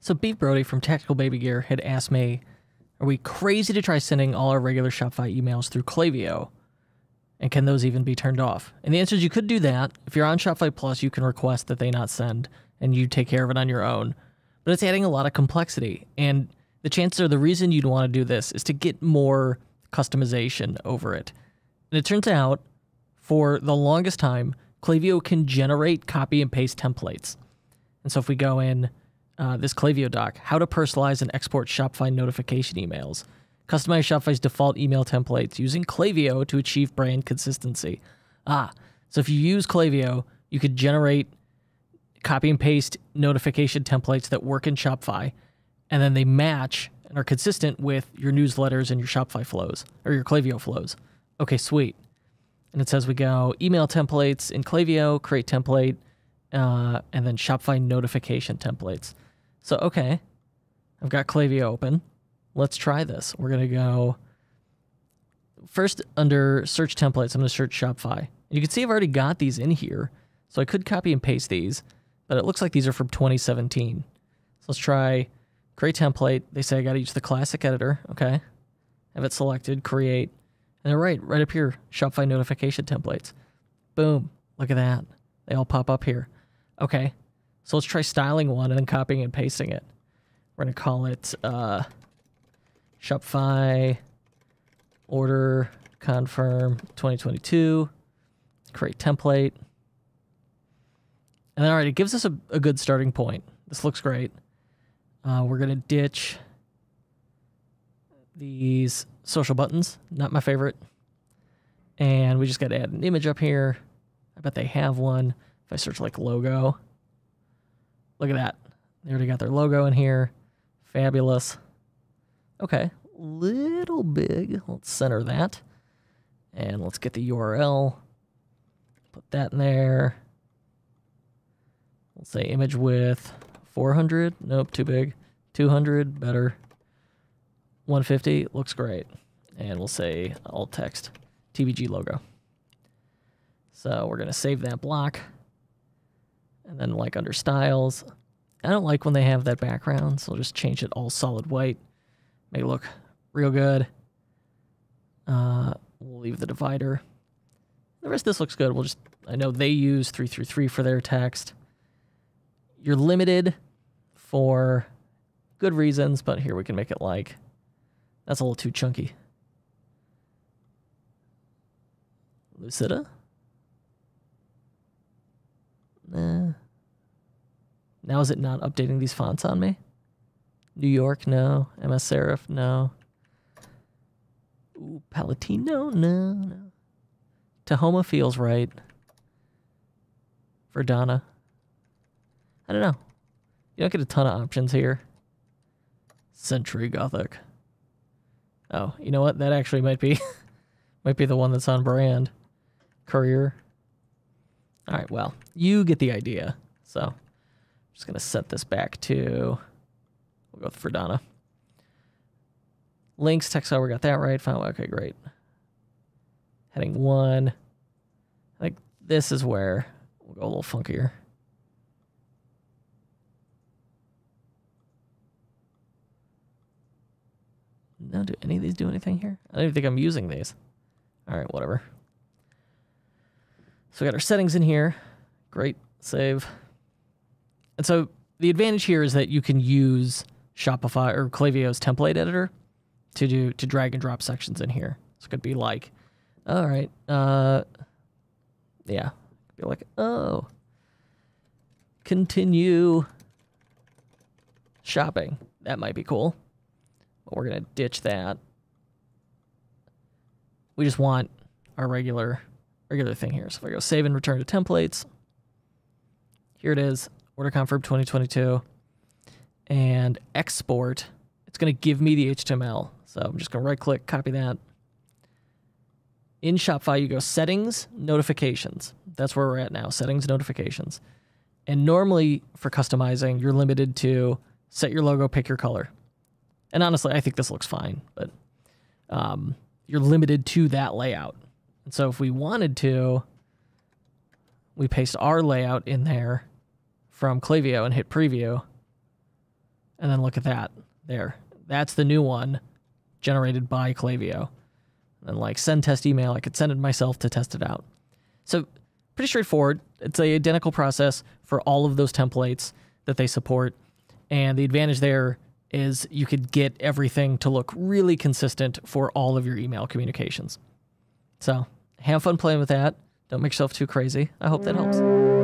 So Beef Brody from Tactical Baby Gear had asked me, are we crazy to try sending all our regular Shopify emails through Klaviyo? And can those even be turned off? And the answer is you could do that. If you're on Shopify Plus, you can request that they not send and you take care of it on your own. But it's adding a lot of complexity. And the chances are the reason you'd want to do this is to get more customization over it. And it turns out, for the longest time, Klaviyo can generate copy and paste templates. And so if we go in uh, this Klaviyo doc, how to personalize and export Shopify notification emails, customize Shopify's default email templates using Klaviyo to achieve brand consistency. Ah, so if you use Klaviyo, you could generate copy and paste notification templates that work in Shopify, and then they match and are consistent with your newsletters and your Shopify flows or your Klaviyo flows. Okay, sweet. And it says we go email templates in Klaviyo, create template, uh, and then Shopify notification templates. So, okay, I've got Klaviyo open. Let's try this. We're going to go first under search templates. I'm going to search Shopify. You can see I've already got these in here. So I could copy and paste these, but it looks like these are from 2017. So let's try create template. They say I got to use the classic editor. Okay. Have it selected, create. And they're right, right up here, Shopify notification templates. Boom. Look at that. They all pop up here. Okay. So let's try styling one and then copying and pasting it. We're going to call it uh, Shopify order confirm 2022. Create template. And then, all right, it gives us a, a good starting point. This looks great. Uh, we're going to ditch these social buttons. Not my favorite. And we just got to add an image up here. I bet they have one. If I search like logo, look at that. They already got their logo in here. Fabulous. Okay, little big. Let's center that. And let's get the URL. Put that in there. Let's say image width 400. Nope, too big. 200, better. 150 looks great. And we'll say alt text TBG logo. So we're going to save that block. And then like under styles, I don't like when they have that background, so I'll just change it all solid white. Make it look real good. Uh, we'll leave the divider. The rest of this looks good. We'll just, I know they use 333 for their text. You're limited for good reasons, but here we can make it like, that's a little too chunky. Lucida? Now is it not updating these fonts on me? New York, no. MS Serif, no. Ooh, Palatino, no, no. Tahoma feels right. Verdana. I don't know. You don't get a ton of options here. Century Gothic. Oh, you know what? That actually might be might be the one that's on brand. Courier. All right, well, you get the idea. So, just going to set this back to we'll go with Verdana. Links, text we got that right. Fine. Okay, great. Heading one. I think this is where we'll go a little funkier. No, do any of these do anything here? I don't even think I'm using these. All right, whatever. So we got our settings in here. Great, save. And so the advantage here is that you can use Shopify or Klaviyo's template editor to do to drag and drop sections in here. So it could be like, all right, uh, yeah, be like, oh, continue shopping. That might be cool. But we're gonna ditch that. We just want our regular regular thing here. So if I go save and return to templates, here it is, order confirm 2022, and export. It's gonna give me the HTML. So I'm just going to right click, copy that. In Shopify, you go settings, notifications. That's where we're at now settings, notifications. And normally for customizing, you're limited to set your logo, pick your color. And honestly, I think this looks fine, but um, you're limited to that layout. And so if we wanted to, we paste our layout in there from Klaviyo and hit preview. And then look at that. There. That's the new one generated by Klaviyo. And like send test email, I could send it myself to test it out. So pretty straightforward. It's a identical process for all of those templates that they support. And the advantage there is you could get everything to look really consistent for all of your email communications. So have fun playing with that. Don't make yourself too crazy. I hope that helps.